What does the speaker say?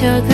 took